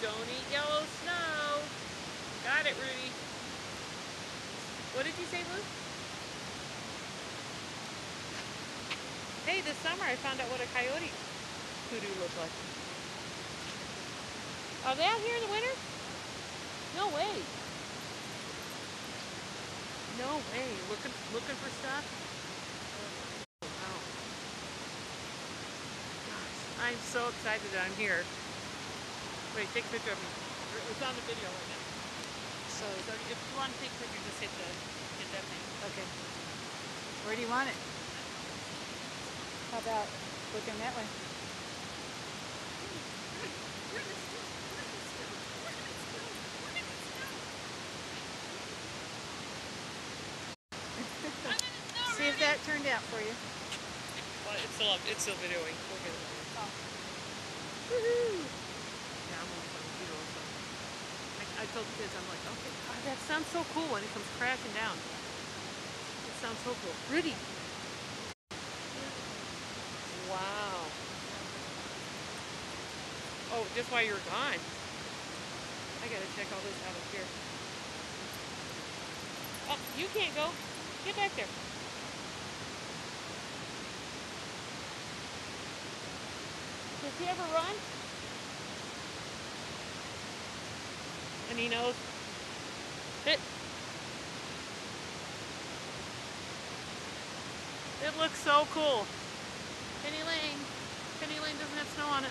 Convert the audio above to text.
Don't eat yellow snow. Got it, Rudy. What did you say, Luke? Hey, this summer I found out what a coyote hoodoo looked like. Are they out here in the winter? No way. No way. Looking looking for stuff? Oh, wow. Gosh, I'm so excited that I'm here. Wait, take a picture of me. It's on the video right now. So, So if you want to take a picture, just hit the hit that thing. okay. Where do you want it? How about looking that way? See if that turned out for you. Well, it's still up. It's still videoing. We'll oh get it later. Oh. Woohoo! Yeah, I'm on the computer also. I, told the kids, I'm like, okay, God, that sounds so cool when it comes crashing down. It sounds so cool. Rudy! Wow. Oh, just while you were gone. I gotta check all this out up here. Oh, you can't go. Get back there. Does he ever run? It. It looks so cool. Penny Lane. Penny Lane doesn't have snow on it.